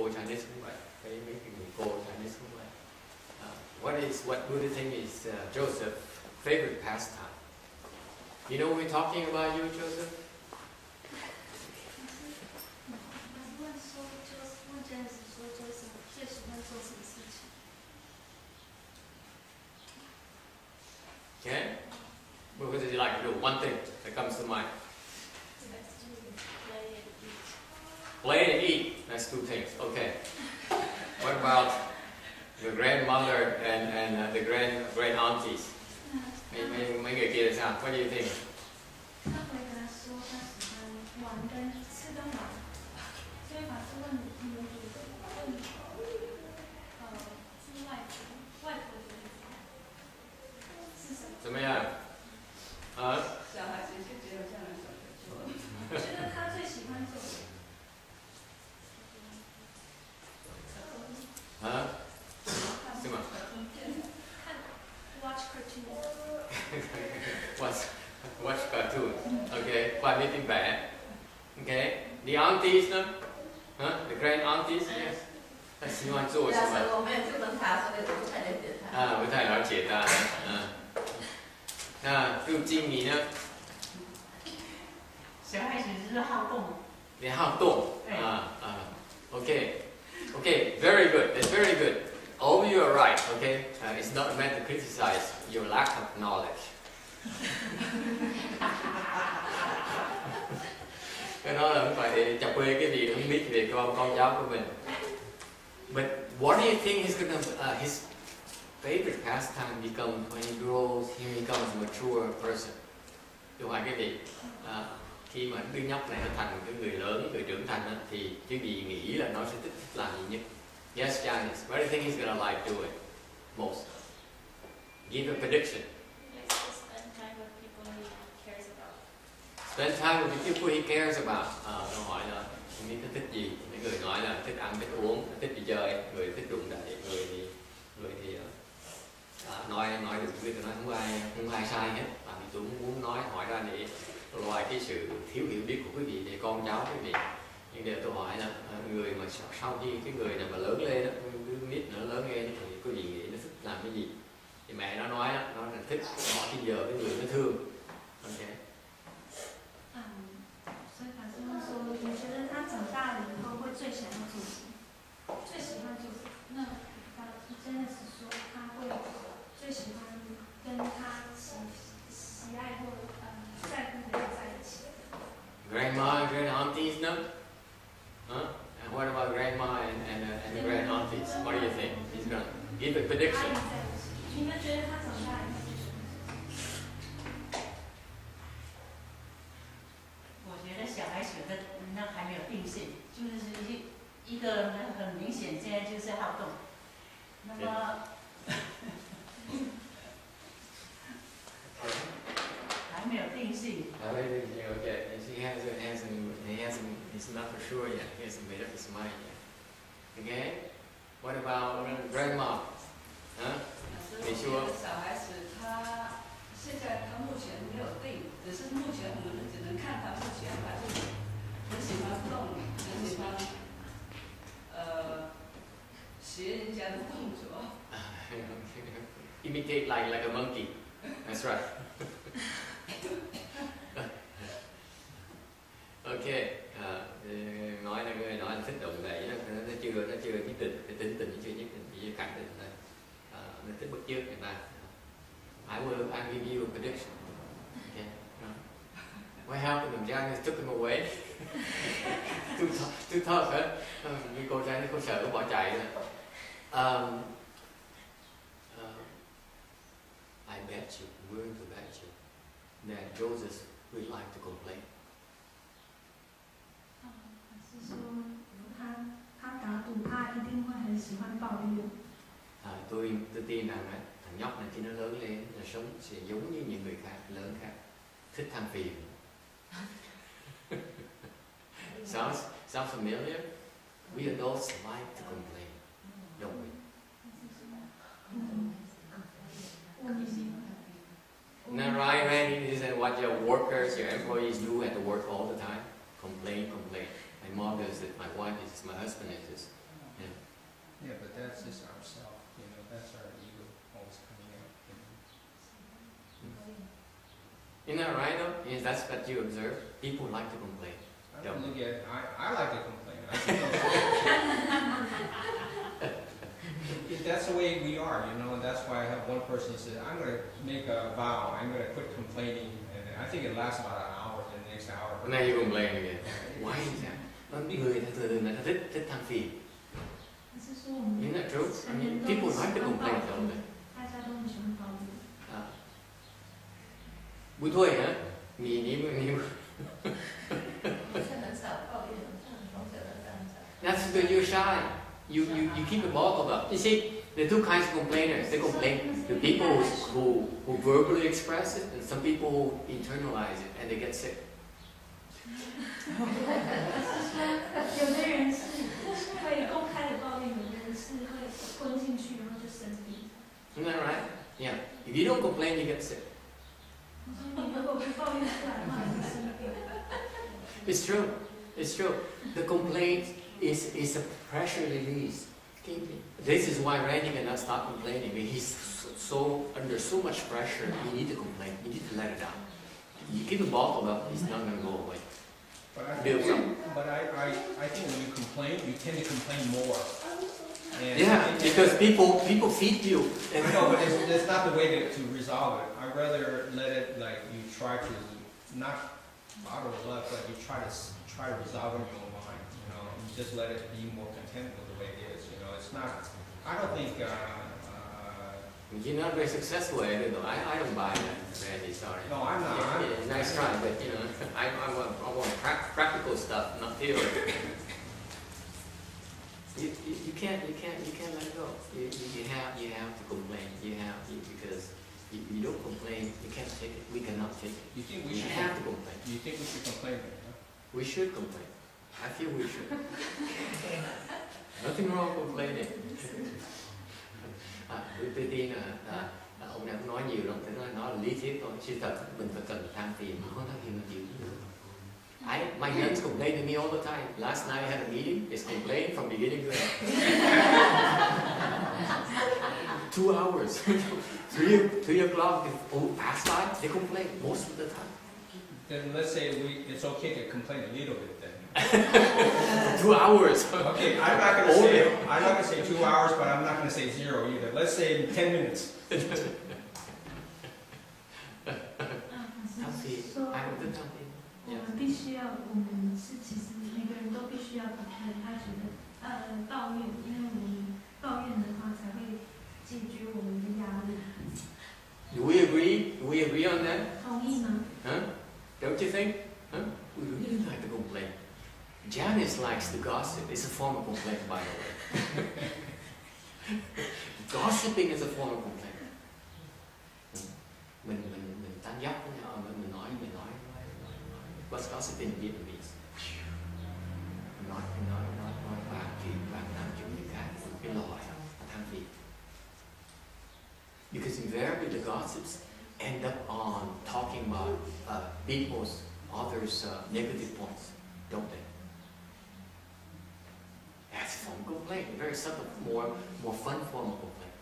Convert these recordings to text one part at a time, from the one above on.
Nicole Chinese movement, okay, making Nicole Chinese movement. Uh, what is what Buddhism is uh, Joseph's favorite pastime? You know we're talking about you, Joseph? Okay? What would you like to do? One thing that comes to mind. Play and eat. That's two things. Okay. What about the grandmother and and uh, the grand grand aunties? mấy mấy mấy người kia là sao? What do you think? 他回答说， Okay. Qua biết tiếng vẽ. Okay. The aunties 呢？啊？The grand aunties? Yes. 他喜欢做什但么？是我没有这么大，所以我不太了解他。啊，不太了解他。嗯。那杜经理呢？小孩子就是好动，你好动对啊啊，OK OK very good that's very good all of you are right okay uh, it's not meant to criticize your lack of knowledge cái đó là phải để quê cái gì không biết về con con cháu của mình. But what do you think is gonna uh, his favorite pastime become when he grows he becomes a mature person? Tôi hỏi cái gì. Uh, khi mà đứa nhóc này nó thành cái người lớn người trưởng thành đó, thì cái gì nghĩ là nó sẽ thích làm gì nhất? Yes Janice what do you think he's gonna like doing most? Give a prediction spend time with people he cares about. Then time with the people he cares about à, câu hỏi là không biết thích gì. Những người nói là thích ăn thích uống thích đi chơi người thích đụng đẩy, người thì người thì ờ, à, nói nói được biết tôi nói không ai không ai sai hết. Tại vì tôi cũng muốn nói hỏi ra để loại cái sự thiếu hiểu biết của quý vị để con cháu quý vị. Nhưng điều tôi hỏi là ờ, người mà sau, sau khi cái người này mà lớn lên đó đứa nít nữa lớn lên thì quý vị nghĩ nó thích làm cái gì? Thì mẹ nó nói đó, nó là thích bỏ cái giờ cái người nó thương. 长大了以后会最想要做什么？最喜欢做什么？那他真的是说他会最喜欢跟他喜喜爱或呃在乎的人在一起。Grandma and grand aunties, no? Huh? And what about grandma and, and, uh, and the grand aunties? What do you think? He's gonna give a prediction. 你们觉得他长大以后？我觉得小孩子的那还没有定性，就是一一个很很明显，现在就是好动。那么还没有定性，Okay, okay. He hasn't, hasn't, he hasn't, he's not for sure yet. He hasn't made up his mind yet. Okay? What about grandma? Huh? 可是我觉得小孩子他现在他目前没有定，只是目前我们只能看他目前还是 很喜欢动，很喜欢呃学人家的动作。 Imitate like, like a monkey. That's right. ok à, thì nói là người nói là thích động đậy nó, nó chưa nó chưa nhất định cái tính tình nó chưa nhất định chỉ khẳng định thôi à, nó thích bắt chước người ta I will I give you a prediction okay no. what happened when Janice took him away thứ thật hết. Ừ, Vì cô gái cô sợ bỏ chạy rồi um, uh, I bet you, I'm willing to bet you that Joseph would like to complain. À, tôi tôi tin rằng á, thằng nhóc này khi nó lớn lên là sống sẽ giống như những người khác lớn khác. Thích than phiền sounds sounds familiar we adults like to complain don't we 问你 Isn't that right Randy isn't what your workers your employees do at the work all the time complain complain my mom does it my wife is my husband is this Yeah, but that's just ourself, you know, that's our ego always coming out. you know. Hmm. Isn't that right though? Yes, that's what you observe. People like to complain. I don't look at, I, I like to complain. If that's the way we are, you know, and that's why I have one person who says, I'm going to make a vow, I'm going to quit complaining, and I think it lasts about an hour, the next hour. Nay you complain again. Why is that? Isn't that true? I mean, people like to complain, don't they? Ah. Uh, hả? Because when you're shy. You, you, you keep it bottled up. You see, there are two kinds of complainers. They complain the people who, who, verbally express it and some people who internalize it and they get sick. Isn't that right? Yeah. If you don't complain, you get sick. it's true. It's true. The complaint is, is a pressure release. This is why Randy cannot stop complaining. He's so, so under so much pressure. You need to complain. You need to let it out. You keep it bottled up, it's not going to go away. But I, Do think, but I, I, I think when you complain, you tend to complain more. And Yeah, and- because people people feed you. I know, but it's, it's not the way to, to resolve it. I'd rather let it, like, you try to, not bottle it up, but you try to, try to resolve it in your own mind, you know? You just let it be more content with the way it is, you know? It's not, I don't think, uh, uh, You're not very successful at it, though. I, I don't buy that, Randy. Sorry. no, I'm not. Yeah, I'm- yeah, nice try, but you know, I, I want, I want prac- practical stuff, not theory. You, you, you can't, you can't, you can't let it go. You, you, you have, you have to complain. You have, you, because you, you don't complain, you can't take it. We cannot take it. You think we We should, have to complain. you think we should complain, huh? We should complain. I feel we should. Nothing wrong complaining. Ah, à, với PT là, là, là ông này nói nhiều lắm, thế nói, nói là lý thuyết thôi, sự thật mình phải cần than phiền, mà không than phiền mà chịu. I, my nuns complain to me all the time. Last night I had a meeting, it's complaining from beginning to end. Two hours, three, three o'clock, oh, past five, they complain most of the time. Then let's say we, it's okay to complain a little bit then. Two hours. Okay, I'm not gonna say, I'm not gonna say two hours, but I'm not gonna say zero either. Let's say ten minutes. 啊，当时可是说还有跟当天，我们必须要，我们是其实每个人都必须要打开他觉得呃抱怨，因为我们抱怨的话才会解决我们的压力。 Do we agree? Do we agree on that? 同意吗？ Huh? Don't you think? Huh? We really like to complain. Janice likes to gossip. It's a form of complaint, by the way. Gossiping is a form of complaint. Mình mình mình tán dóc với nhau, mình mình nói mình nói nói nói nói. What's gossiping in Vietnamese? Nói nói nói nói bàn chuyện bàn tán chuyện người khác, cái lòi than phiền. Because invariably the gossips end up on talking about uh, people's, others' uh, negative points, don't they? That's formal complaint. A very subtle, more, more fun formal complaint.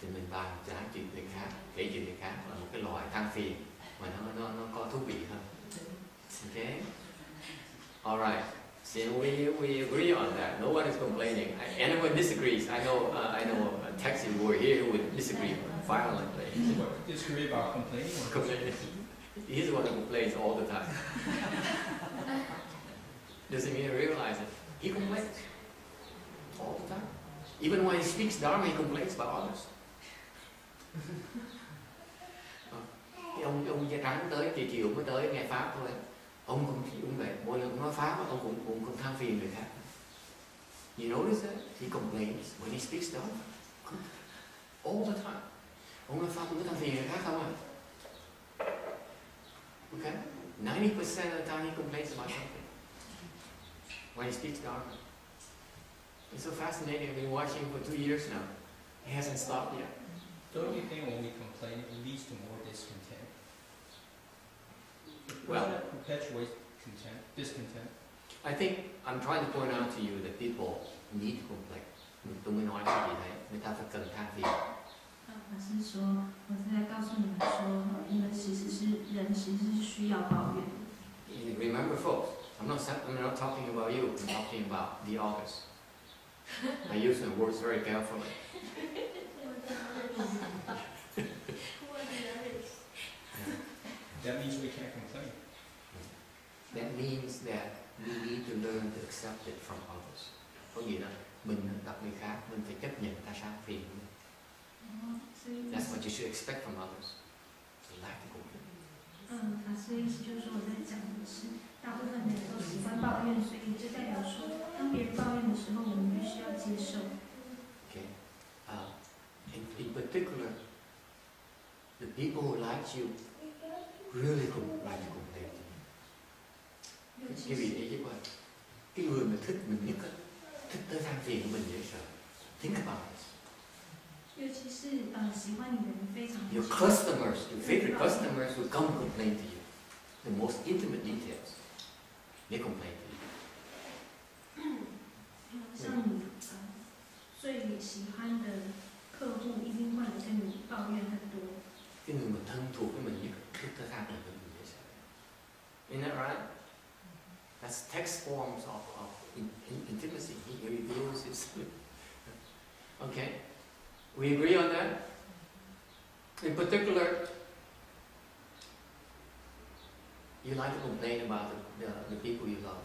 thì mình bàn giá một cái loài than phiền mà nó nó nó có thú vị hơn ok alright So we, we agree on that. No one is complaining. I- Anyone disagrees? I know, uh, I know a taxi who were here who would disagree violently. Disagree about complaining? Complaining. He's the one who complains all the time. Doesn't even realize it. He complains all the time. Even when he speaks Dharma, he complains about others. Ông ông da trắng tới chiều chiều mới tới nghe pháp thôi. Ông cũng cũng vậy, mỗi lần nói pháp ông cũng cũng cũng than phiền người khác. You notice that? He complains when he speaks Dharma. All the time. Ông nói pháp ông than phiền người khác không à? Okay? 90% of the time he complains about something when he speaks Dharma. It's so fascinating. I've been watching for two years now. It hasn't stopped yet. Don't you think when we complain, it leads to more discontent? It Well- perpetuates content, discontent. I think I'm trying to point out to you that people need to complain. Tôi mới nói cái gì đấy, người ta phải cần than phiền. 法师说，我是在告诉你们说，你们其实是人，其实是需要抱怨的。 You Remember, folks, I'm not, sa- I'm not talking about you. I'm talking about the others. I use my words very carefully. That means we can't complain. That means that we need to learn to accept it from others. Có nghĩa là mình gặp người khác, mình phải chấp nhận ta sao phiền. của mình. 所以 That's what you should expect from others. To lack to complain. 嗯，法师的意思就是说，我在讲的是，大部分的人都喜欢抱怨，所以就代表说，当别人抱怨的时候，我们必须要接受。 Okay. Uh, in, in particular, the people who like you really don't like to complain to you. 尤 Cái 其 vị 是 trí chứ qua. Cái người mà thích mình nhất á, thích tới than phiền của mình dễ sợ. Think about this. 尤其是呃喜欢你的人非常 Your customers, your favorite customers will come complain to you. The most intimate details. They complain to you. 嗯像你呃最喜欢的客户一定会来跟你抱怨很多。 Cái người mà thân thuộc với mình nhất thích tới than phiền của mình dễ sợ. Isn't that right? That's text forms of, of in, in, intimacy. He reveals his. okay? We agree on that? In particular, you like to complain about the, the, the people you love.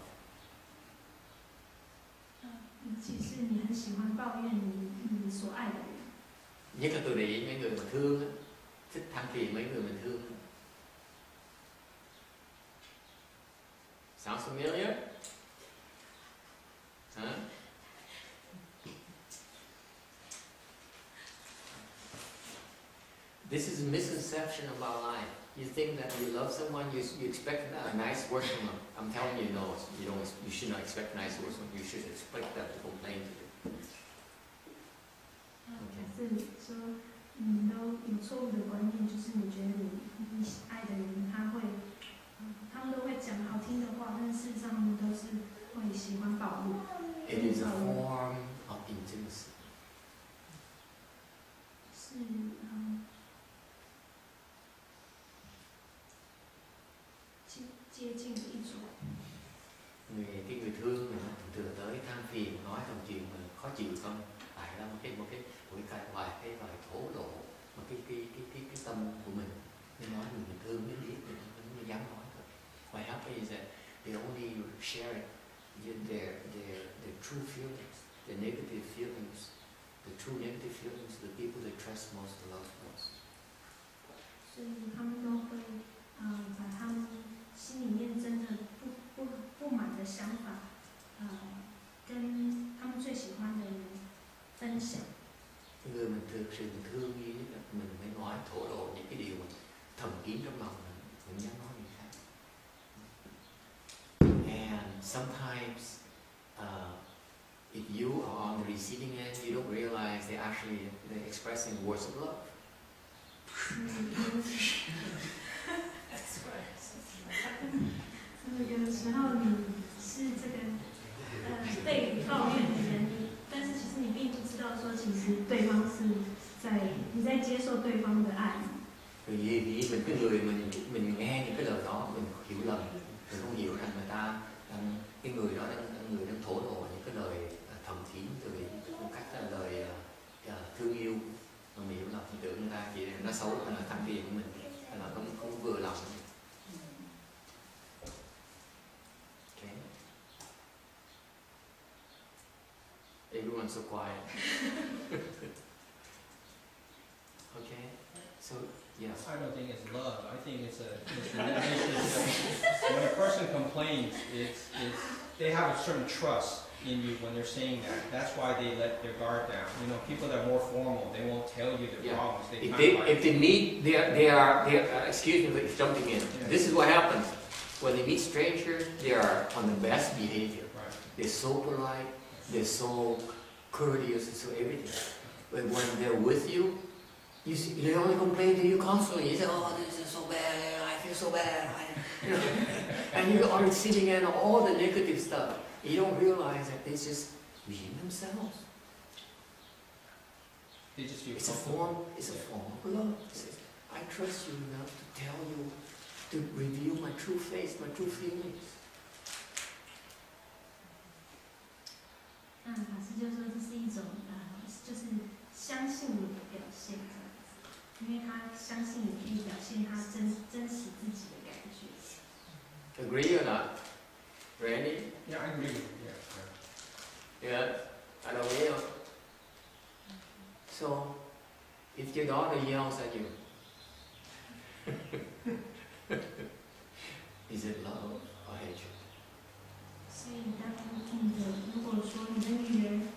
呃，尤其是你很喜欢抱怨你你所爱的人。 Nhất là tôi để ý mấy người mà thương á, thích than phiền mấy người mình thương. Sounds familiar? Huh? This is a misconception about life. You think that you love someone, you, you expect a nice word from them. I'm telling you, no, you don't. You should not expect nice words from them. You should expect them to complain to you. 呃，可是说你都有错误的观念，就是你觉得你你爱的人他会，嗯 他们都会讲好听的话，但事实上他们都是会喜欢保护。It is a form of intimacy. they only share it with their their their true feelings their negative feelings the true negative feelings to the people they trust most and love most 所以他们都会，嗯，把他们心里面真的不不不满的想法，呃，跟他们最喜欢的人分享。 cái người mình thực sự mình thương yêu nhất là mình mới nói thổ lộ những cái điều mình thầm kín trong lòng mình mình dám sometimes uh, if you are on the receiving end, you don't realize they're actually they're expressing words of love. That's right. Vì, vì mình cứ lười mình mình nghe những cái lời đó mình hiểu lầm mình không hiểu rằng người ta Ờ, cái người đó đang, người đang thổ lộ những cái lời à, thầm kín từ một cách là lời uh, thương yêu mà mình hiểu lòng thì tưởng người ta chỉ là nó xấu hay là thăng tiền của mình hay là không không vừa lòng okay. Everyone's so quiet. okay, so yes. I don't think it's love. I think it's a, it's relationship. when a person complains, it's, it's, they have a certain trust in you when they're saying that. That's why they let their guard down. You know, people that are more formal, they won't tell you their Yeah. problems. They If they, like, if they meet, they are, they are, they are uh, excuse me for jumping in. Yeah. This is what happens. When they meet strangers, they are on the best behavior. right. They're so polite, they're so courteous to everything. But when they're with you, you see, they only complain to you constantly. You say, "Oh, this is so bad. I feel so bad." I, you know, and you are sitting in all the negative stuff. You don't realize that they just being themselves. They just feel It's a comfortable. form. It's a form of love. It says, I trust you enough to tell you, to reveal my true face, my true feelings. 那法师就说这是一种呃，就是相信你的表现这样子， 因为他相信你可以表现他真真实自己的感觉。Agree or not? Randy? Yeah, I agree. Yeah, yeah. I don't know. So, if your daughter yells at you, is it love or hatred? 所以当你的如果说你的女人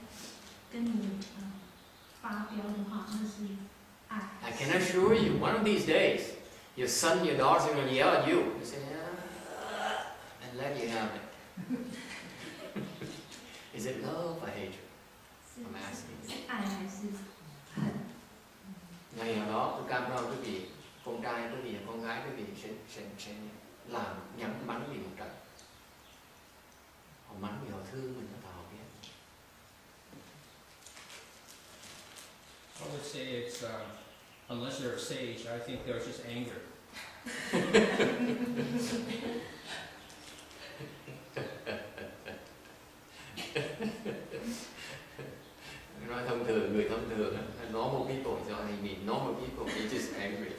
跟你呃发飙的话，那是爱。I can assure you, one of these days, your son, your daughter are going to yell at you and say, ah, and let you have it. Is it love or hatred? I'm asking. Ngày nào đó tôi cam đoan quý vị, con trai quý vị, con gái quý vị sẽ, sẽ, sẽ làm nhắm bắn vì một trận. Họ mắng vì họ thương mình, họ thọ biết. I would say it's um, unless they're a sage, I think they're just anger. Nói thông thường, người thông thường, á, normal people, so I mean normal people, they just angry.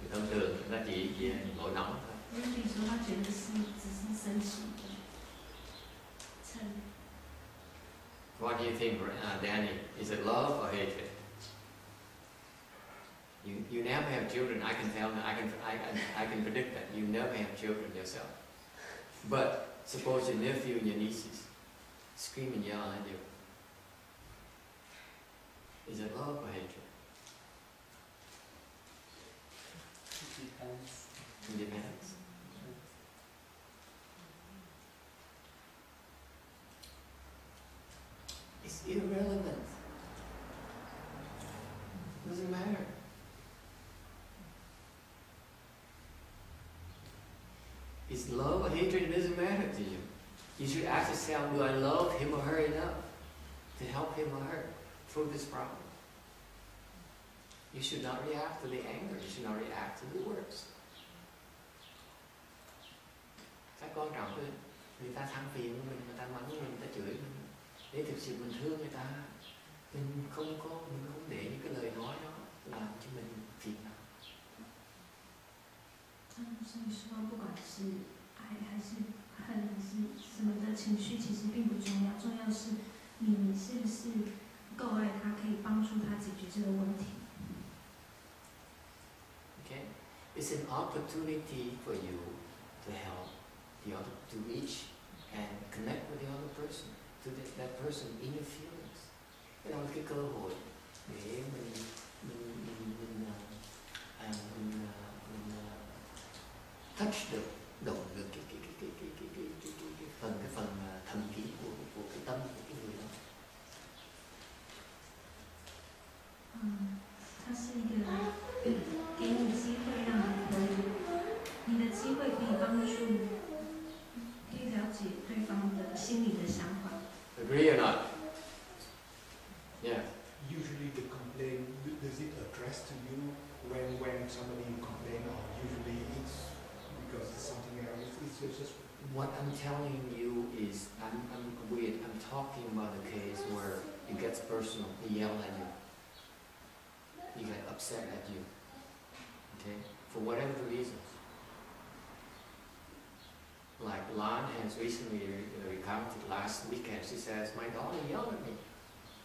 người thông thường, người ta chỉ, chỉ nổi nóng thôi. What do you think, uh, Danny? Is it love or hatred? You, you never have children. I can tell. I can, I, can, I can predict that you never have children yourself. But suppose your nephew and your nieces scream and yell at you. Is it love or hatred? It depends. It's Doesn't matter. It's love or hatred, it doesn't matter to you. You should ask yourself, do I love him or her enough to help him or her through this problem? You should not react to the anger, you should not react to the words. Cái quan trọng người ta than phiền mình, người ta mắng mình, người ta chửi mình để thực sự mình thương người ta mình không có mình không để những cái lời nói đó làm cho mình phiền não 嗯，所以说，不管是爱还是恨还是什么的情绪，其实并不重要，重要是你是不是够爱他，可以帮助他解决这个问题。 okay it's an opportunity for you to help the other to reach and connect with the other person to the, that person inner feelings cái đó là cái cơ hội để mình mình mình mình, à, à, mình, à, mình à, touch được động được cái cái cái cái cái cái cái, cái, cái, cái phần cái phần à, thần khí của của cái tâm của cái người đó 嗯，它是一个 Telling you is, I'm, I'm weird. I'm talking about the case where it gets personal. he yell at you. he get upset at you. Okay? For whatever the reasons. Like Lan has recently uh, recounted last weekend. She says, "My daughter yelled at me.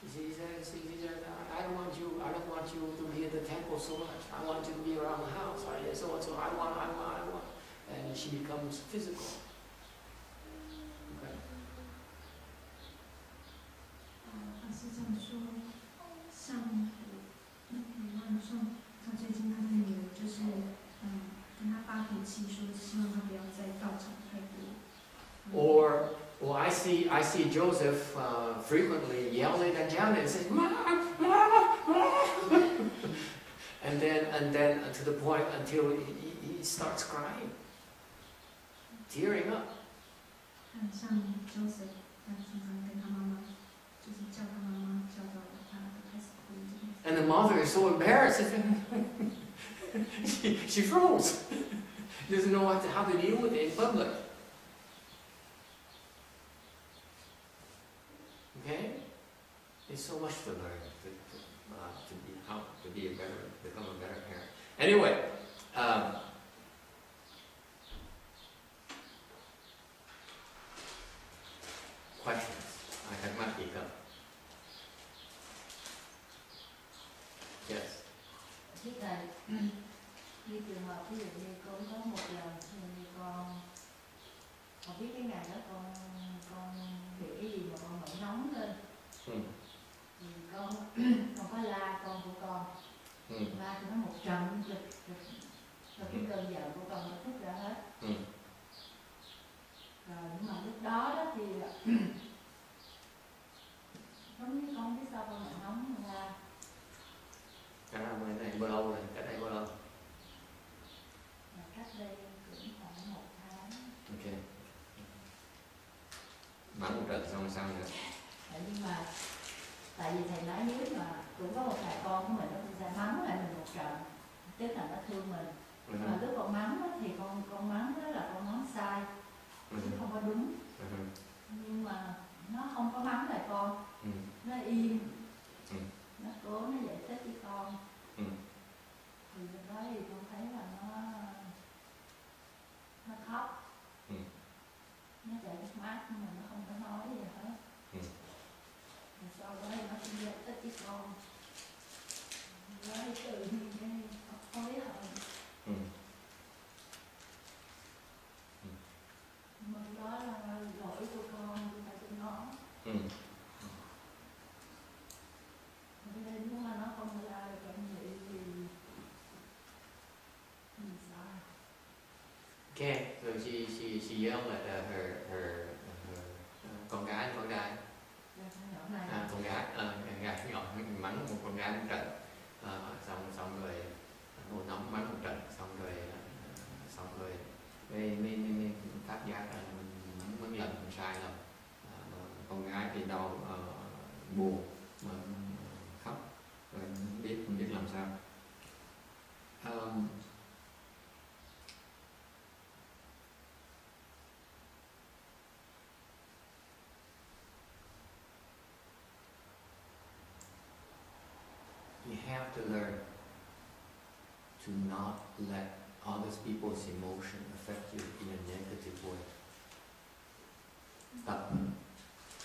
She says, she said, I don't want you. I don't want you to be at the temple so much. I want you to be around the house. I so so. I want. I want. I want." And she becomes physical. Joseph uh, frequently yelling and yelling and saying, "Mama, Mama, Mama," and then and then to the point until he, he- he starts crying, tearing up. 很像 Joseph，他常常跟他妈妈，就是叫他妈妈叫到他开始哭这样。 And the mother is so embarrassed. she, she froze. Doesn't know what to, how to deal with it in public. Okay? There's so much to learn to, to, uh, to be how to be a better become a better parent. Anyway, um, questions. I have pick up. Yes. Thưa thầy, như trường hợp ví dụ như con có một lần thì con con biết cái ngày đó con con bị cái gì con con có la con của con Ừ. la cho nó một trận rồi, rồi, rồi cái cơn giận của con nó thức ra hết Ừ. rồi nhưng mà lúc đó đó thì giống như con biết sao con nổi nóng la Cái này cái này bao lâu rồi? Cái này bao lâu? là cách đây cũng khoảng một tháng Ok. Mắng một trận xong xong rồi. Đấy, nhưng mà tại vì thầy nói nếu mà cũng có một vài con của mình nó cũng sẽ mắng lại mình một trận tức là nó thương mình Ừ. mà lúc con mắng á, thì con con mắng đó là con mắng sai Ừ. chứ không có đúng Ừ. nhưng mà nó không có mắng lại con Ừ. nó im Ừ. nó cố nó giải thích với con Ừ. thì lúc đó thì con thấy là nó nó khóc Ừ. nó chảy nước mắt nhưng mà nó không có nói gì hết Ừ. rồi sau đó thì nó cũng giải thích với con Rồi đó thì tự nhiên cái nó hối hận Ừ. nhưng mà đó là lỗi của con không phải của nó Ừ. Cho nên nếu mà nó không ra được cảm nghĩ thì thì sao? Okay, so she she she yelled at uh, her her her uh, con gái con gái. À, con gái à, con gái nhỏ mắng một con gái một trận. À, xong xong rồi một nóng mắng một trận xong rồi à, xong rồi mới mới mới, phát giác là mình mắng lần mình sai rồi à, con gái thì đau ờ, buồn mà khóc rồi không biết không biết làm sao um, you have to learn to not let other people's emotion affect you in a negative way. Tập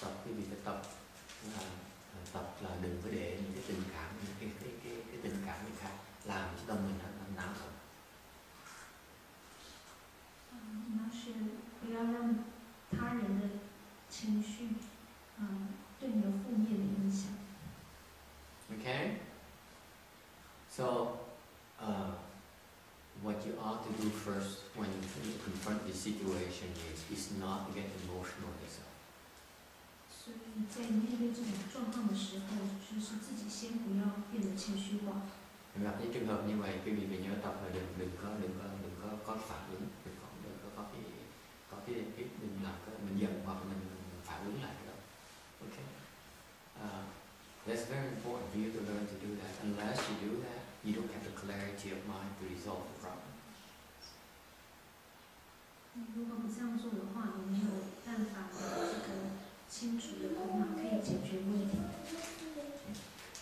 tập cái gì phải tập là là tập là đừng có để những cái tình cảm những cái cái cái, cái tình cảm người khác làm cho tâm mình nó nó nặng hơn. 嗯，你要是不要让他人的情绪， first when you confront this situation is, is not get emotional yourself. 所以在面对这种状况的时候，就是自己先不要变得情绪化。 gặp những trường hợp như vậy quý vị phải nhớ tập là đừng đừng có đừng có đừng có có phản ứng đừng có đừng có có cái có cái cái đừng làm cái mình giận hoặc mình phản ứng lại cái đó okay uh, that's very important for you to learn to do that unless you do that you don't have the clarity of mind to resolve the problem 如果不这样做的话，你没有办法这个清楚的头脑可以解决问题。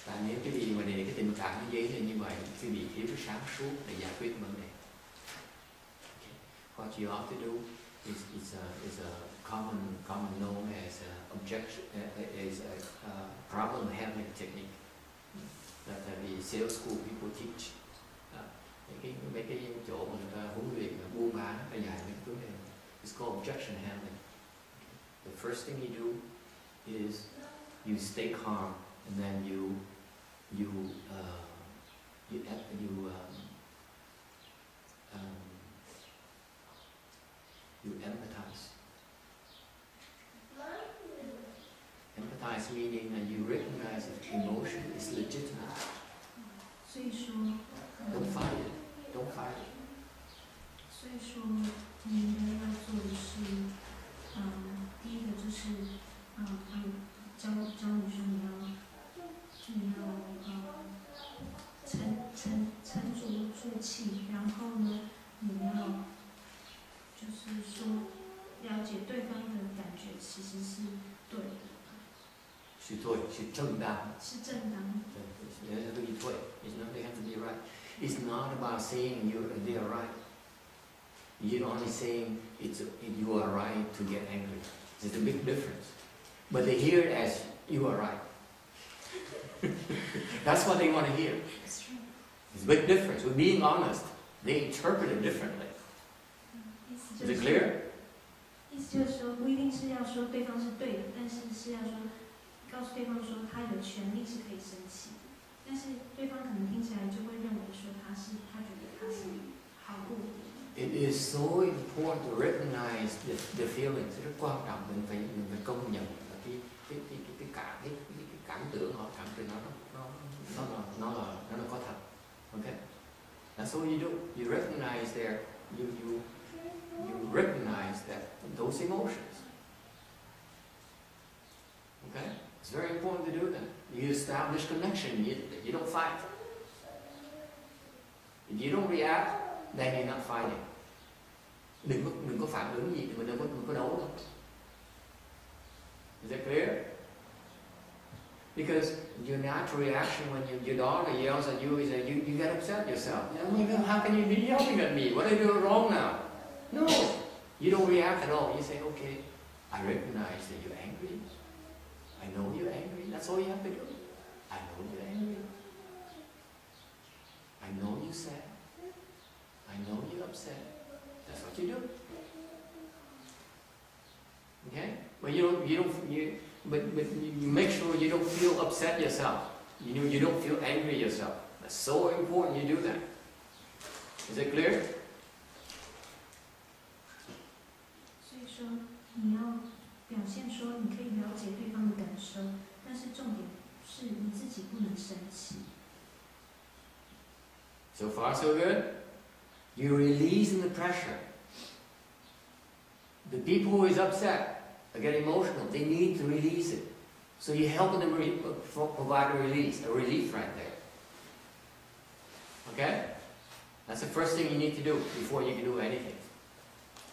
và nếu quý vị mà để cái tình cảm nó dấy lên như vậy quý vị thiếu cái sáng suốt để giải quyết vấn đề okay. what you ought to do is, is, a, is a common common known as a objection uh, is a uh, problem handling technique that uh, the sales school people teach uh, mấy cái mấy cái chỗ mà người ta huấn luyện là buôn bán it's called objection handling. The first thing you do is you stay calm and then you you uh, you uh, you um, um, you empathize. Empathize meaning that you recognize that emotion is legitimate. Don't fight it. 所以说，你应该要做的是，嗯，第一个就是，嗯，嗯，教教你说你要，你要，呃，沉沉沉住住气，然后呢，你要，就是说，了解对方的感觉其实是对的，是对，是正当。是正当的。There's a really toy. It's not, they have to be right. It's not about saying you they are right. You're only saying it's you are right to get angry. There's a big difference. But they hear it as you are right. That's what they want to hear. That's true. It's a big difference. We're being honest. They interpret it differently. 意思就 Is 是 it clear? 意思就是说，不一定是要说对方是对的，但是是要说告诉对方说他有权利是可以生气的， 但是对方可能听起来就会认为说他是他觉得他是好过的。 It is so important to recognize the, the feelings. Rất quan trọng mình phải mình phải công nhận là cái cái cái cái cái cảm cái, cái, cái cảm tưởng họ cảm tưởng nó nó nó nó là nó là nó là có thật. Okay. That's all you do. You recognize their you you you recognize that those emotions. Okay. It's very important to do that. You establish connection. You, you don't fight. If you don't react, then you're not fighting. Đừng có, đừng có phản ứng gì thì mình đâu có, đừng có đấu đâu. Is that clear? Because your natural reaction when you, your daughter yells at you is that you, you get upset yourself. How can you be yelling at me? What did I do wrong now? No, you don't react at all. You say, okay, I recognize that you're angry. I know you're angry. That's all you have to do. I know you're angry. I know you're sad. I know you're upset. That's what you do. Okay? But you don't, you don't, you, but, but you you make sure you don't feel upset yourself. You know, you don't feel angry yourself. That's so important you do that. Is it clear? 所以说你要 表现说你可以了解对方的感受，但是重点是你自己不能生气。 So far, so good. You're releasing the pressure. The people who is upset are getting emotional. They need to release it. So you're helping them re- pro- provide a release, a relief right there. Okay? That's the first thing you need to do before you can do anything.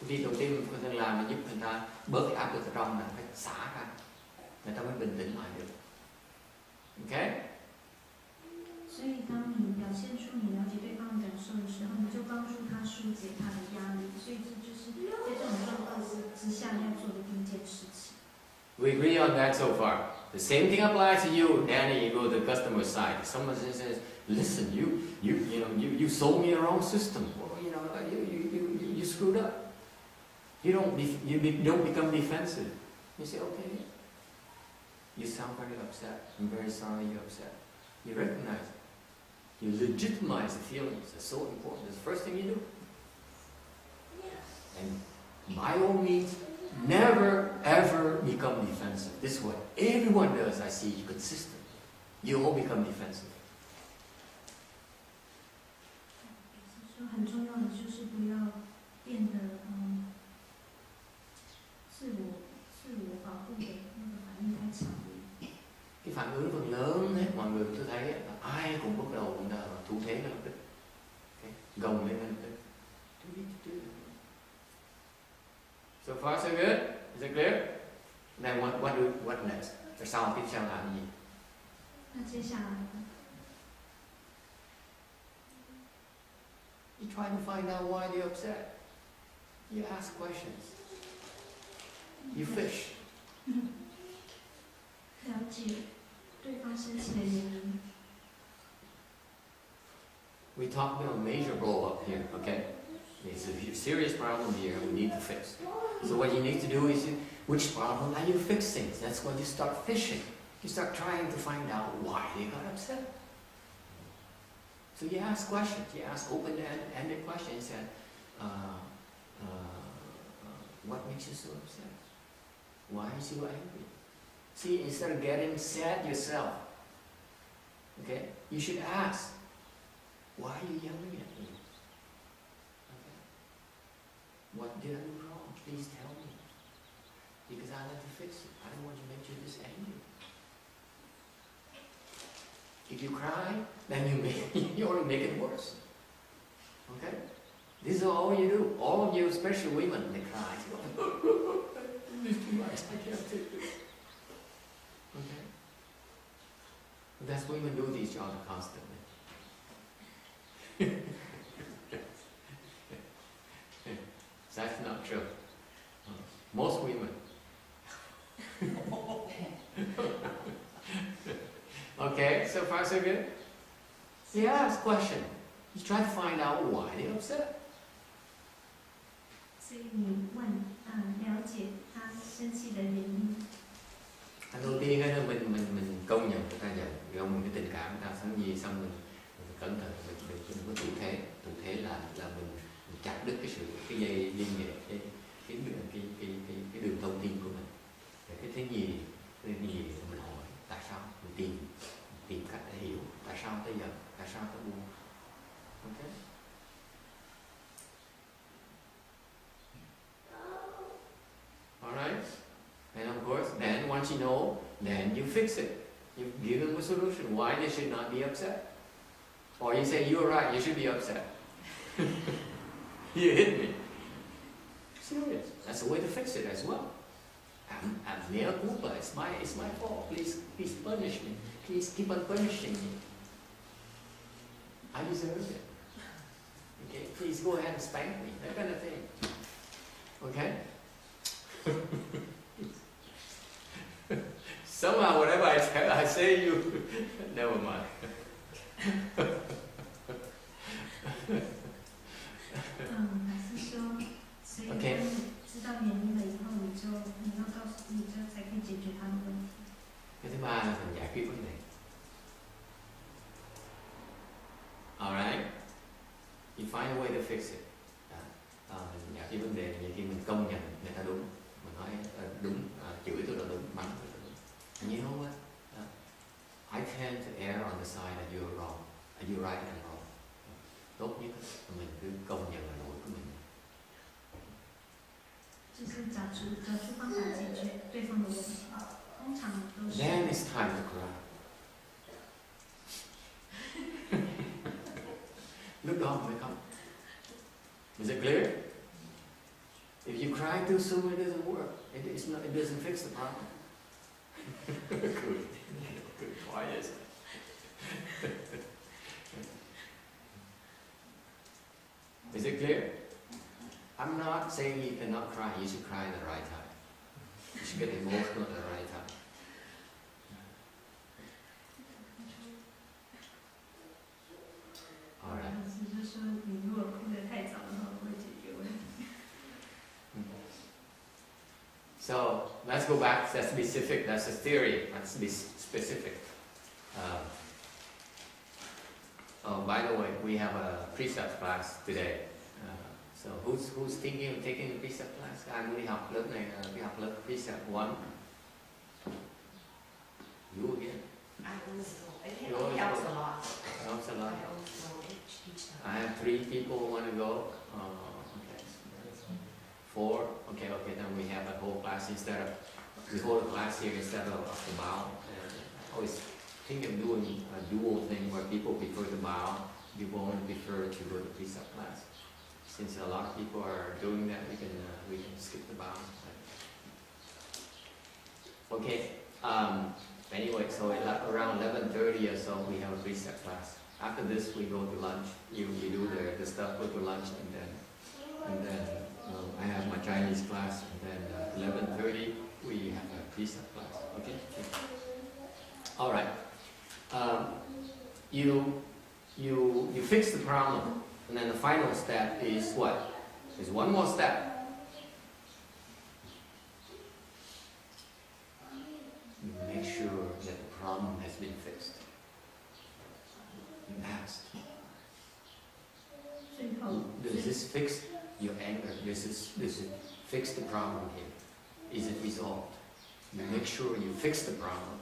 Cái việc đầu tiên mình có thể làm là giúp người ta bớt cái áp lực ở trong là phải xả ra. Người ta mới bình tĩnh lại được. Okay? 所以当你表现出你了解对方的感受的时候，你就帮助他疏解他的压力。所以这就是在这种状况之之下要做的第一件事情。 We agree on that so far. The same thing applies to you, Danny. You go to the customer side. Someone says, "Listen, you, you, you know, you, you sold me a wrong system. Well, you know, you, you, you, you- you screwed up. You don't, be, you be, don't become defensive. You say, okay. You sound very upset. I'm very sorry you're upset. You recognize it. You legitimize the feelings. It's so important. It's the first thing you do. And by all means, never ever become defensive. This is what everyone does, I see consistently. You all become defensive. 说很重要的就是不要变得 cái phản ứng phần lớn đấy mọi người cũng thấy ấy, là ai cũng bắt đầu cũng là thu thế ngay lập tức okay. gồng lên ngay lập tức so far so good is it clear now what what do what next tại sao tiếp theo là gì You try to find out why they're upset. You ask questions. You fish. 了解。对方生气的原因。 We talked about a major blow up here, okay? It's a serious problem here we need to fix. So what you need to do is, you- which problem are you fixing? That's when you start fishing. You start trying to find out why they got upset. So you ask questions. You ask open-ended questions. And uh, uh, uh, what makes you so upset? Why is you angry? See, instead of getting sad yourself, okay, you should ask, why are you yelling at me? Okay. What did I do wrong? Please tell me. Because I like to fix it. I don't want to make you this angry. If you cry, then you make you only make it worse. Okay? This is all you do. All of you, especially women, they cry. This. I can't take it. Okay? But that's women do to each other constantly. That's not true. Most women. okay, so far so good? You ask question. You try to find out why they're upset. 所以你问，嗯，了解他生气的原因。 Anh đầu tiên á, mình mình mình công nhận người ta giận, do mình cái tình cảm ta sẵn gì xong mình, mình cẩn thận mình đừng có thủ thế, thủ thế là là mình, mình chặt đứt cái sự cái dây liên hệ cái cái đường cái cái cái, cái đường thông tin của mình. để cái thế gì cái gì mình hỏi tại sao mình tìm mình tìm cách để hiểu tại sao tới giờ tại sao ta buồn. Ok. Alright and of course then once you know then you fix it. Give them a solution why they should not be upset oh, or you say you're right you should be upset you hit me serious that's a way to fix it as well I'm, I'm mea culpa. It's my, it's my fault. Please, please punish me. Please keep on punishing me. I deserve it. Okay, please go ahead and spank me. That kind of thing. Okay? Somehow, whatever I tell, I say you. Never mind. right and wrong. Tốt nhất là mình cứ công nhận là lỗi của mình. 就是找出找出方法解决对方的问题，通常都是 Then it's time to cry. Lúc đó mới khóc. Is it clear? If you cry too soon, it doesn't work. It, it's not, it doesn't fix the problem. good. Good. not saying you cannot cry. You should cry at the right time. You should get emotional at the right time. Alright. 老师就说，你如果哭得太早的话，不会解决问题。 So let's go back. That's specific. That's a theory. Let's be specific. Um, oh, by the way, we have a precept class today. Uh, so who's who's thinking of taking the precept class? Ai muốn đi học lớp này là đi học lớp precept one. You again? I also, I think You it also- helps a lot. Helps a I lot. also each, each I have three people who want to go. Uh, okay. Four. Okay, okay. Then we have a whole class instead of we hold a class here instead of, of the bow. And I always think of doing a dual thing where people prefer the bow, people only prefer to go to precept class. Since a lot of people are doing that, we can uh, we can skip the bow. Okay. Um, anyway, so around 11:30 or so, we have a precept class. After this, we go to lunch. You, you do the, the stuff, go to lunch, and then and then um, I have my Chinese class, and then uh, 11:30 we have a precept class. Okay. All right. Um, you you you fix the problem, and then the final step is what? Is one more step. Make sure that the problem has been fixed. Ask, does this fix your anger? Does this, does it fix the problem here? Is it resolved? You make sure you fix the problem.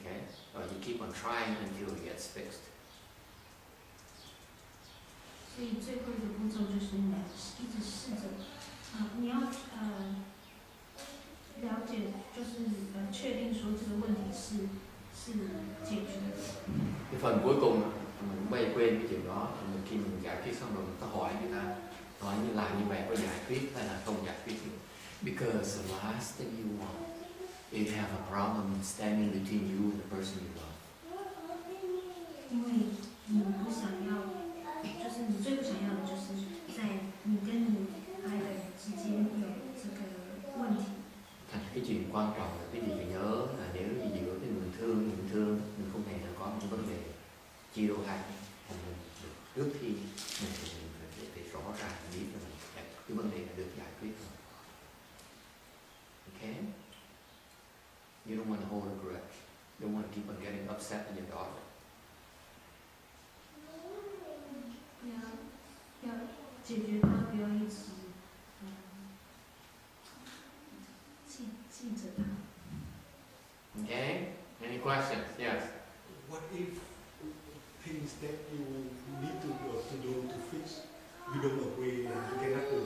Okay? Or you keep on trying until it gets fixed. 所以最后一个步骤就是你一直试着，啊、你要呃了解，就是呃确定说这个问题是是解决的。 cái phần cuối cùng á, mình bay quên cái chuyện đó mình khi mình giải quyết xong rồi mình có hỏi người ta nói như là như vậy có giải quyết hay là không giải quyết được because the last thing you want is to have a problem standing between you and the person you love 因为你不想要， 就是你最不想要的就是在你跟你爱的人之间有这个问题。 Thành cái chuyện quan trọng là cái gì phải nhớ là nếu như giữa cái người thương người thương mình không hề là có một vấn đề chia đôi hai thì mình được trước khi mình thì mình phải, phải, phải rõ ràng biết là mình cái vấn đề là được giải quyết rồi okay you don't want to hold a grudge you don't want to keep on getting upset with your daughter 解决它，不要一直嗯记记着它。 okay any questions yes What if things that you need to do, to do to fix, you don't agree and you cannot do?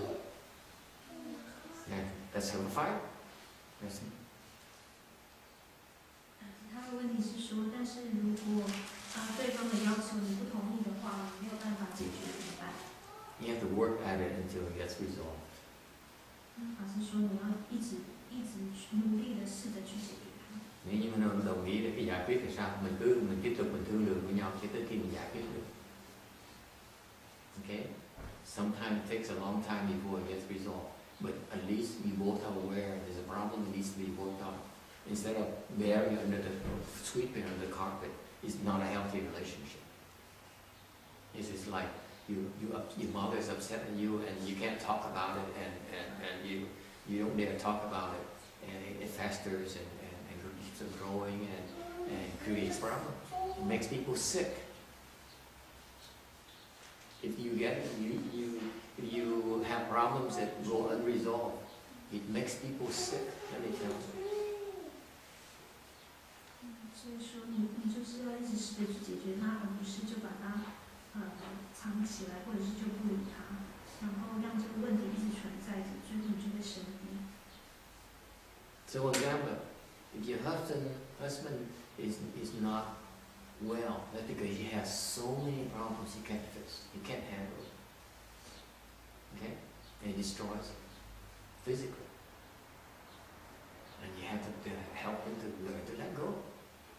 yeah that's a fight yes 他的问题是说，但是如果啊、对方的要求你不 you have to work at it until it gets resolved 法师说你要一直一直努力的试着去解决它。 nếu như mình đồng ý để cái giải quyết thì sao mình cứ mình tiếp tục mình thương lượng với nhau cho tới khi mình giải quyết được okay sometimes it takes a long time before it gets resolved but at least we both are aware there's a problem that needs to be worked out instead of burying under the sweeping under the carpet it's not a healthy relationship this is like you, you up, your mother is upset at you and you can't talk about it and, and, and you you don't dare talk about it and it, it festers and, and, and keeps on growing and, and creates problems. It makes people sick. If you get you you if you have problems that go unresolved, it makes people sick. Let me tell you. 所以说你你就是要一直试着去解决它，而不是就把它呃 藏起来，或者是就不理它，然后让这个问题一直存在着，最后你就会生病。 So for example, if your husband husband is is not well, that's because he has so many problems he can't fix, he can't handle. it. Okay? And it destroys him physically. And you have to, to help him to learn to let go.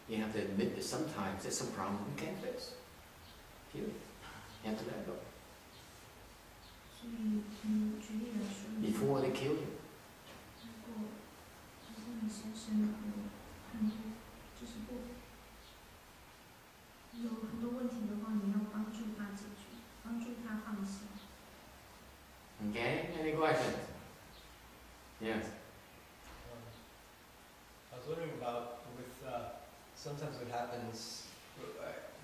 You have to admit that sometimes there's some problem you can't fix. Period. Jak that? Before they kill you. Okay, any questions? Yes. Um, I was wondering about with uh, sometimes what happens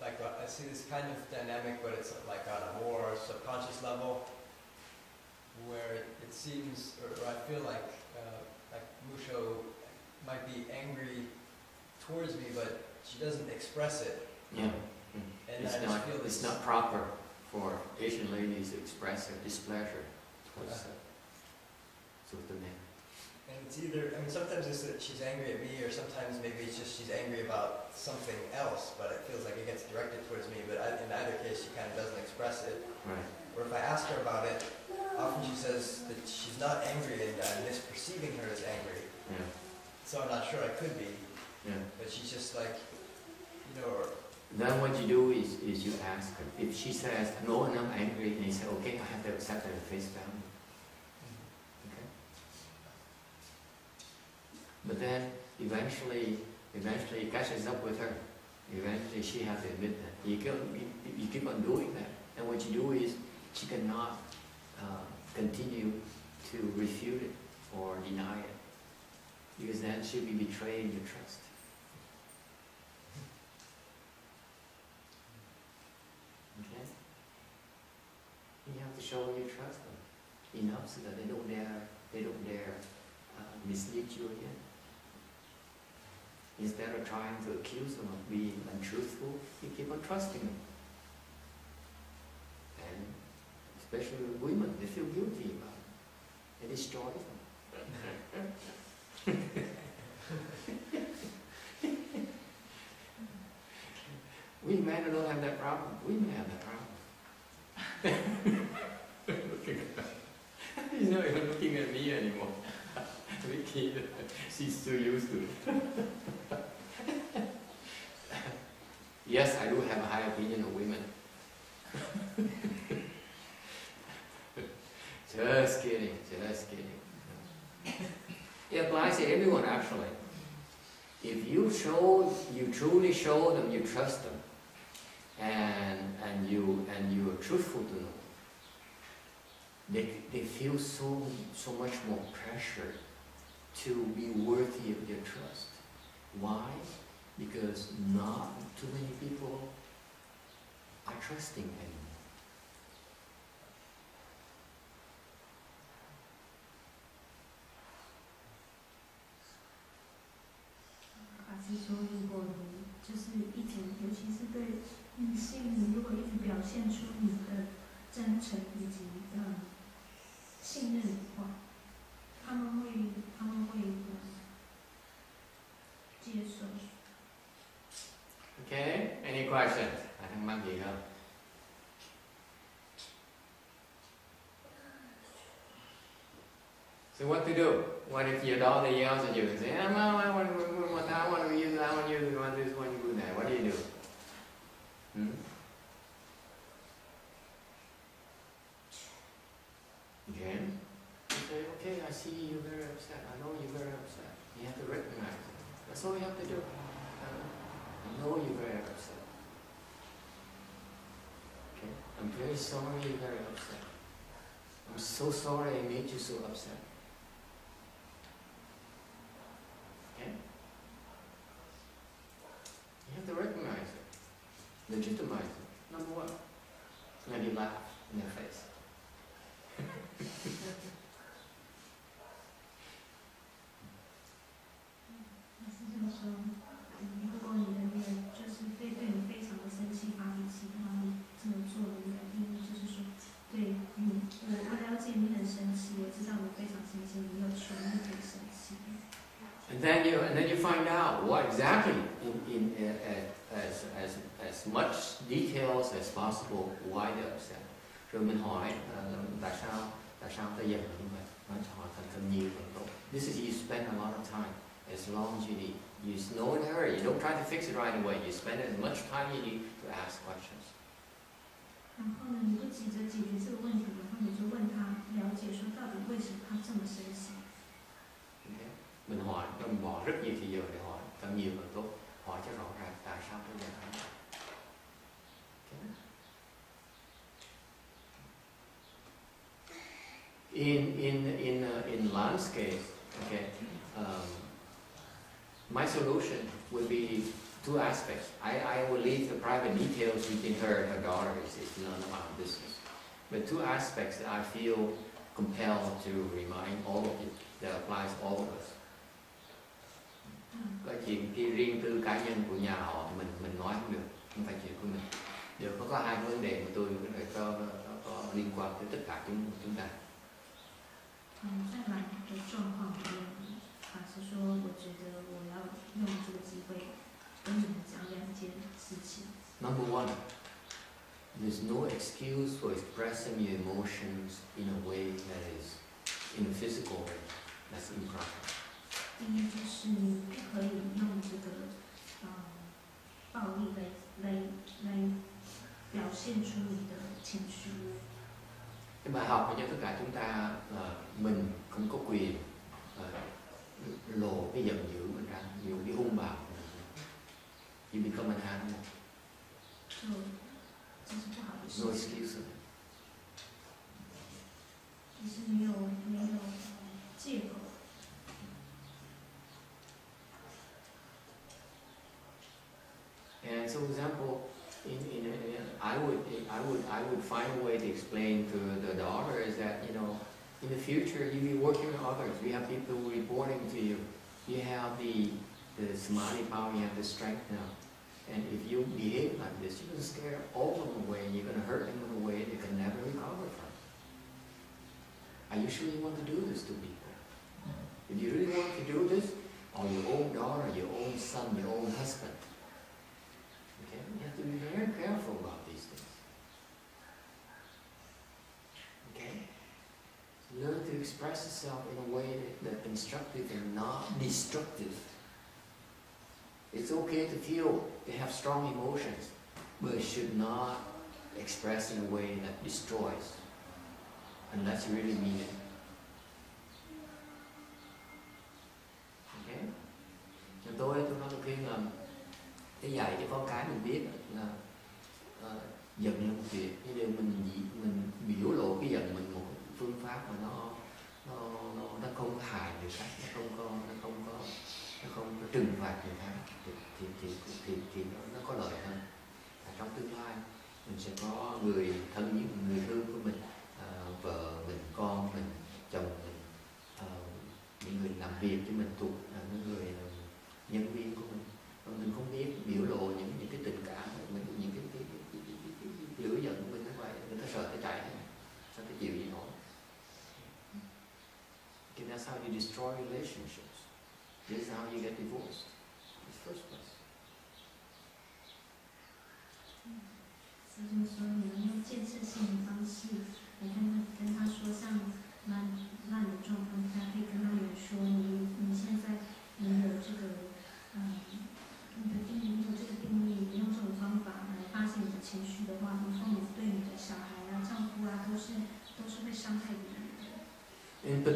like uh, I see this kind of dynamic, but it's like on a more subconscious level, where it seems, or, I feel like uh, like Musho might be angry towards me, but she doesn't express it, Yeah. and It's I just not, feel it's not proper for Asian ladies to express their displeasure towards uh, towards the man. It's either, I mean, sometimes it's that she's angry at me, or sometimes maybe it's just she's angry about something else, but it feels like it gets directed towards me. But I, in either case, she kind of doesn't express it. Right. Or if I ask her about it, often she says that she's not angry and I'm misperceiving her as angry. Yeah. So I'm not sure I could be, Yeah. but she's just like, you know, or, Then what you do is, is you ask her. If she says, no, I'm not angry, and you say, okay, I have to accept at face value. Okay? But then eventually, eventually it catches up with her. Eventually she has to admit that. You, keep, you, keep on doing that. And what you do is she cannot uh, continue to refute it or deny it. Because then she'll be betraying your trust. Okay? You have to show you trust enough so that they don't dare, they don't dare uh, mislead you again. Instead of trying to accuse them of being untruthful, you keep on trusting them. And especially with women, they feel guilty about it. It destroys them. we men don't have that problem. Women have that problem. He's not even looking at me anymore. Vicky, she's too used to it. yes, I do have a high opinion of women. just kidding, just kidding. It applies to everyone actually. If you show, you truly show them you trust them, and and you and you are truthful to them, they, they feel so so much more pressure to be worthy of your trust. Why? Because not too many people are trusting anymore. 法 Okay, any questions? I think be huh? So what to do? What if your daughter yells at you and say, "Ah, mom, I want, to I want, I want to use, I want to use, I want this, I want to do that. What do you do? Hmm? Okay. You say, okay, I see you're very upset. I know you're very upset. You have to recognize it. That's all you have to do. Know you're very upset. Okay? I'm very sorry you're very upset. I'm so sorry I made you so upset. Okay? You have to recognize it. Legitimize it. Number one. Maybe laugh in their you need. You know in a hurry. You don't try to fix it right away. You spend as much time you need to ask questions. 然后呢，你不急着解决这个问题，然后你就问他，了解说到底为什么他这么生气。 Okay? Mình hỏi, mình bỏ rất nhiều thời giờ để hỏi, càng nhiều càng tốt. Hỏi cho rõ ràng tại sao tôi giận anh. Okay? In in in uh, in landscape, okay, um, my solution would be two aspects. I, I will leave the private details between her and her daughter. It's, it's none of our business. But two aspects that I feel compelled to remind all of you that applies to all of us. 嗯， Cái chuyện cái riêng tư cá nhân của nhà họ thì mình mình nói không được, không phải chuyện của mình. Điều có có hai vấn đề mà tôi vấn đề có, có, có liên quan tới tất cả chúng chúng ta. 嗯，在哪个状况 里面，法师说，我觉得我要用这个机会跟你们讲两件事情。 Number one, there's no excuse for expressing your emotions in a way that is in a physical way. That's improper. 第一就是你不可以用这个嗯暴力来来来表现出你的情绪。 Cái bài học mà cho tất cả chúng ta là mình không có quyền ờ, lộ cái giận dữ mình ra, nhiều cái hung bạo của mình. You become an animal. 就这是不好的 No 事情， excuse. 就是没有没有嗯借口。 And so, for example, in, in, in I would I would I would find a way to explain to the daughter is that you know in the future, you'll be working with others. You have people reporting to you. You have the, the samadhi power, you have the strength now. And if you behave like this, you're going to scare all of them away and you're going to hurt them in a way they can never recover from. Are you sure you want to do this to people? If you really want to do this, or your own daughter, your own son, your own husband, okay, you have to be very careful about these things. Okay? Learn to express yourself in a way that, that's constructive and not destructive. It's okay to feel, to have strong emotions, but it should not express in a way that destroys, unless you really mean it. Người thân những người thương của mình à, vợ mình con mình chồng mình à, những người làm việc cho mình thuộc à, những người à, nhân viên của mình mà mình không biết biểu lộ những những cái tình cảm của mình những cái cái cái, cái, cái, cái, cái lửa giận của mình như vậy người ta sợ ta chạy sao ta chịu gì nổi Okay, that's how you destroy relationships. This is how you get divorced.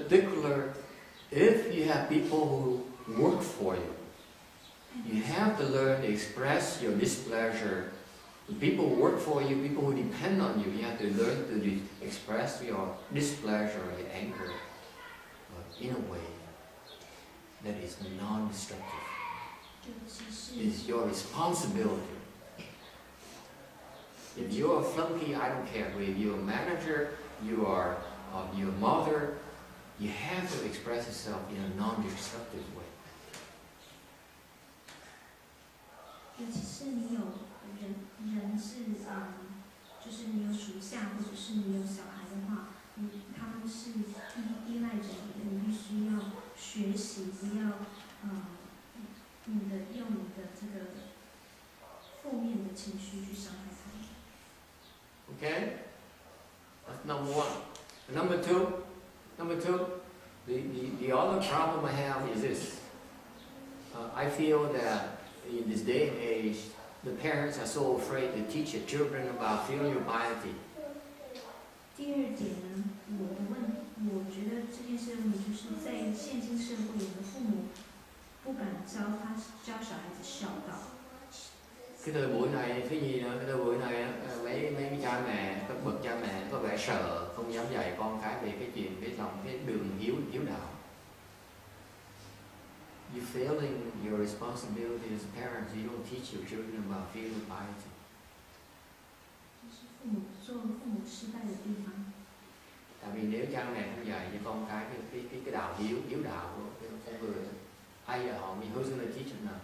particular, if you have people who work for you, you have to learn to express your displeasure. The people who work for you, people who depend on you, you have to learn to express your displeasure, your anger, uh, in a way that is non-destructive. It's your responsibility. If you're a flunky, I don't care. If you're a manager, you are uh, your mother, you have to express yourself in a non-destructive way. 尤其是你有人人是嗯，就是你有属下或者是你有小孩的话，你他们是依依赖着你的，你必须要学习，不要嗯，你的用你的这个负面的情绪去伤害他们。 Okay? That's number one. Number two, number two, the, the, the other problem I have is this. Uh, I feel that in this day and age, the parents are so afraid to teach their children about filial piety. 第二点呢，我的问，我觉得这件事的问题就是在现今社会，有的父母不敢教他教小孩子孝道。 Cái thời buổi này, cái gì nữa, cái thời buổi này á, ờ, mấy mấy cái cha mẹ, các bậc cha mẹ có vẻ sợ, không dám dạy con cái về cái chuyện, cái lòng, cái đường hiếu, hiếu đạo. You're failing your responsibility as parents. You don't teach your children about filial piety. 这是父母做父母失败的地方。 Tại vì nếu cha mẹ không dạy cho con cái cái cái cái, cái đạo hiếu hiếu đạo của cái con người á, ai giờ họ mình who's gonna teach them nào?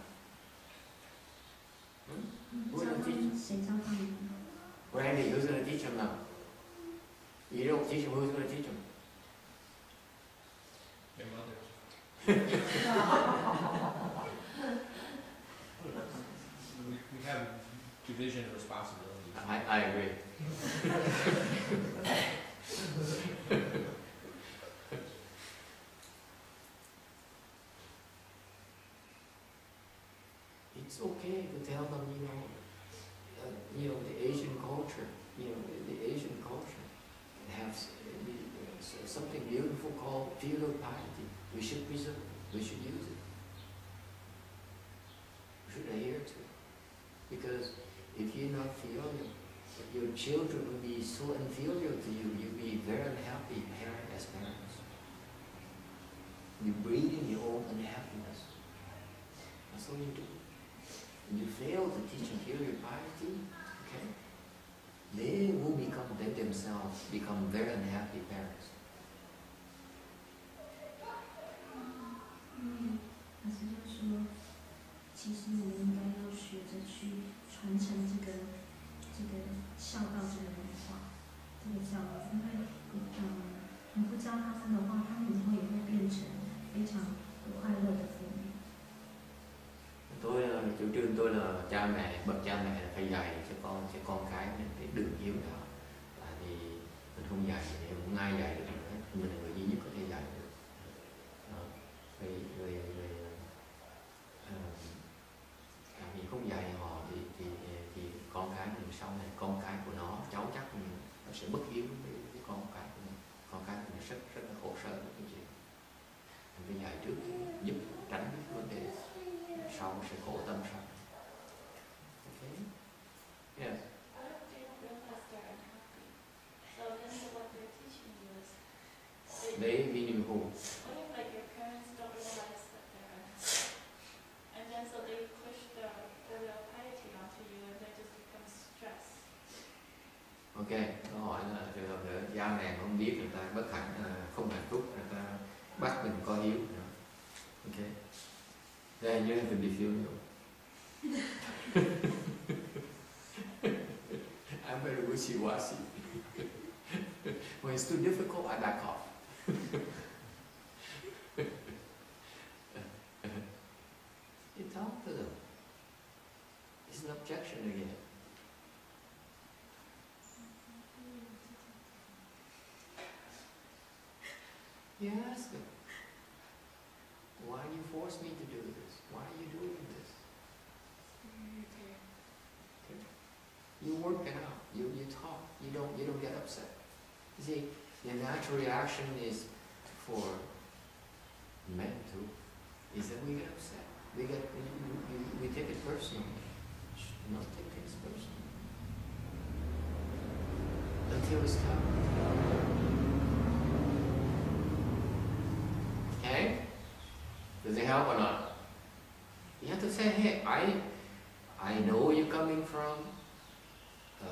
嗯 Who's going to teach them? Randy, who's going to teach them now? You don't teach them, who's going to teach them? Your mother. we have division of responsibility. I, I agree. It's okay to tell them, you know, uh, you know, the Asian culture, you know, the, the Asian culture has uh, something beautiful called filial piety. We should preserve it. We should use it. We should adhere to it. Because if you're not filial, your children will be so inferior to you. You'll be very unhappy parent as parents. You're breeding your own unhappiness. That's all you do. 你 fail to teach and heal your piety, okay? They will become bad themselves, become very unhappy parents. 因为老师就说，其实我们应该要学着去传承这个这个孝道这个文化，这个教育，因为，嗯，你不教他们的话，他们以后也会变成非常不快乐的。Tôi chủ trương tôi là cha mẹ bậc cha mẹ là phải dạy cho con cho con cái mình cái đường hiếu đạo tại vì mình không dạy thì không ai dạy được hết. Mình là người duy nhất có thể dạy được. Đó. vì người người tại vì không dạy họ thì thì thì con cái mình sau này con cái của nó cháu chắc mình nó sẽ bất hiếu với, với con cái của mình. Con cái của mình rất rất là khổ sở với cái chuyện. Mình phải dạy trước. 商务时候。Then you to be feeling I'm very wishy-washy. When it's too difficult, I back off. you talk to them. It's an objection again. You ask them, why do you force me to do this? Why are you doing this? Okay. You work it out. You, you talk. You don't, you don't get upset. You see, the natural reaction is for men too, is that we get upset. We get, we, we, we take it personally. Should Not take things personally. Until it's time. Okay? Does it help or not? Hey, I, I know you're coming from. Uh,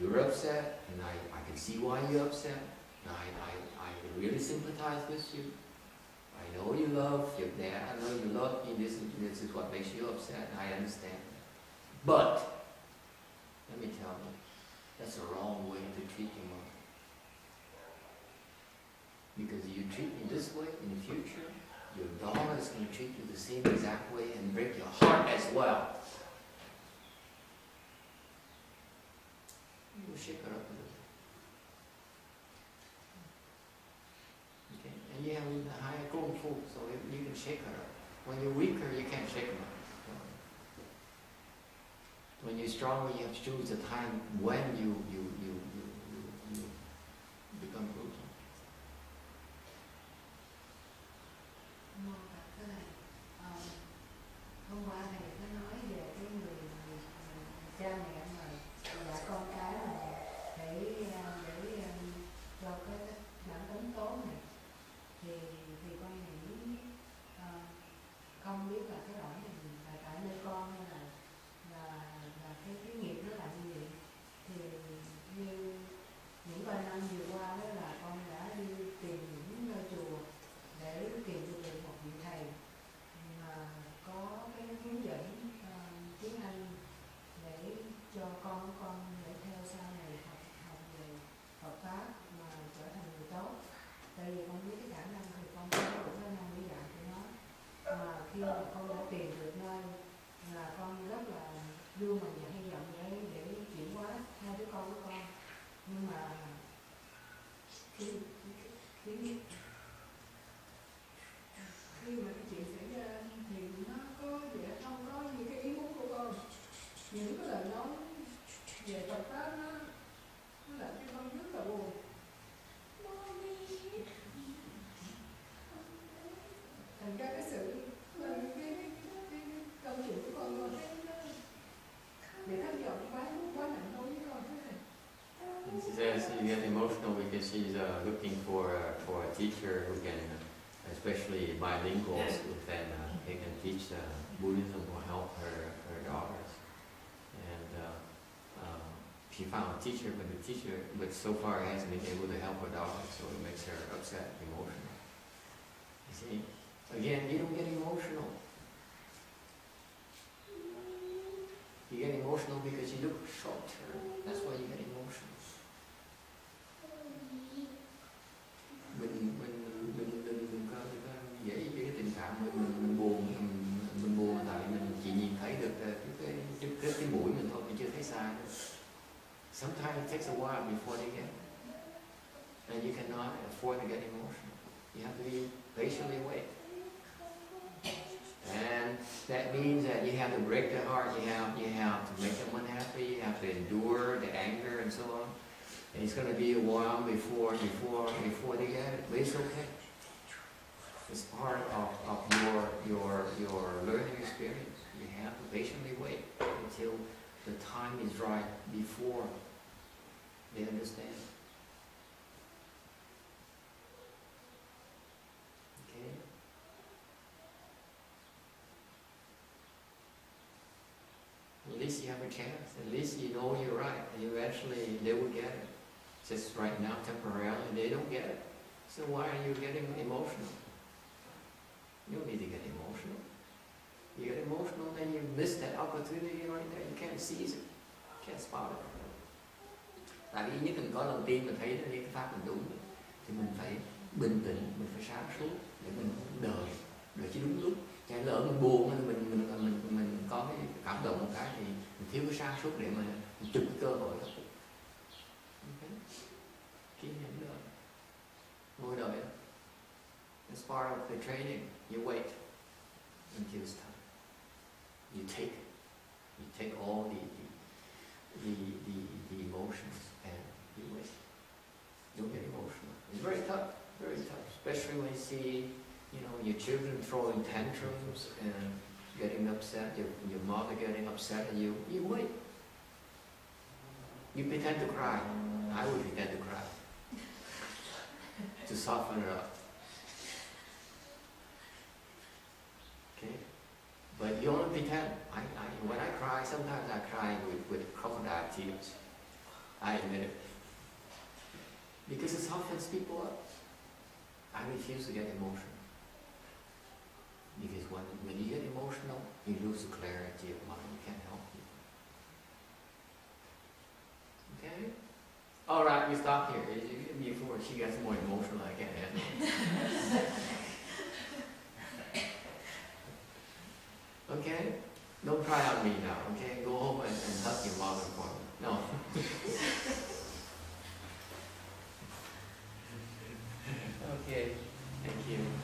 you're upset, and I, I can see why you're upset. I, I, I really sympathize with you. I know you love your dad. I know you love me. This, is- this is what makes you upset. I understand. But, let me tell you, that's the wrong way to treat your mother. Because you treat me this way in the future, your daughter is going to treat you the same exact way and break your heart as well. You shake her up a little. bit, Okay? And you have a higher kung fu, so you can shake her up. When you're weaker, you can't shake her up. When you're stronger, you have to choose the time when you, you, you become brutal. Mô Phật thế này, ờ, hôm qua thầy có nói về cái người, người, người cha mẹ mà dạy con cái là để ờ, để ờ, cho cái bản tính tốt này thì thì con nghĩ ờ, không biết là cái lỗi này là tại nơi con hay là là là cái cái nghiệp nó là như vậy thì như những vài năm vừa qua đó là con đã đi tìm những nơi chùa để tìm được một vị thầy mà có cái hướng dẫn ờ, tiếng Anh để cho con của con để theo sau này học học về Phật pháp mà trở thành người tốt tại vì con biết cái khả năng thì con không có đủ khả năng để dạy cho nó mà khi mà con đã tìm được nơi là con rất là vui mừng và hy vọng để để chuyển hóa hai đứa con của con nhưng mà khi khi khi mà cái chuyện xảy ra thì nó có vẻ không có như cái ý muốn của con những cái lời nói về Phật pháp nó nó làm cho con rất là buồn thành ra cái sự cái, cái, cái, cái câu chuyện của con thôi để thất vọng quá quá nặng đối với con thế này And she gets emotional because she's uh, looking for uh, for a teacher who can, uh, especially bilinguals, who can uh, they can teach uh, Buddhism or help her her daughters. And uh, um, she found a teacher, but the teacher, but so far hasn't been able to help her daughters, so it makes her upset, emotional. You see, again, you don't get emotional. You get emotional because you look short term. That's why you get emotional. Mình mình mình mình mình đừng có đừng có dễ với cái tình cảm mình mình, mình buồn mình, mình buồn tại mình chỉ nhìn thấy được ờ, cái cái cái, cái, cái mũi mình thôi mình chưa thấy xa nữa. Sometimes it takes a while before they get it. And you cannot afford to get emotional. You have to be patiently wait. And that means that you have to break their heart, you have you have to make them unhappy, you have to endure the anger and so on. And it's gonna be a while before before before they get it. But it's okay. It's part of, of your your your learning experience. You have to patiently wait until the time is right before they understand. Okay? At least you have a chance. At least you know you're right. Eventually they will get it. Just right now, temporarily, they don't get it. So why are you getting emotional? You don't need to get emotional. You get emotional, then you miss that opportunity right there. You can't seize it. You Can't spot it. Tại vì nhất mình có lần tiên mình thấy cái pháp mình đúng thì mình phải bình tĩnh, mình phải sáng suốt để mình đợi, đợi chứ đúng lúc. Chả lỡ mình buồn mình mình mình mình, mình có cái cảm động một cái thì mình thiếu cái sáng suốt để mà mình chụp cái cơ hội đó. Kiên nhẫn đợi, ngồi đợi. It's part of the training. You wait until it's time. You take. You take all the, when you see, you know, your children throwing tantrums and getting upset, your, your mother getting upset at you. You wait. You pretend to cry. I would pretend to cry. to soften it up. Okay? But you only pretend. I, I, when I cry, sometimes I cry with, with crocodile tears. I admit it. Because it softens people up. I refuse to get emotional. Because when, when you get emotional, you lose the clarity of mind. You can't help people. Okay? Alright, we stop here. Before she gets more emotional, it. Okay? Don't cry on me now, okay? Go home and, and hug your mother for me. No. okay, thank you.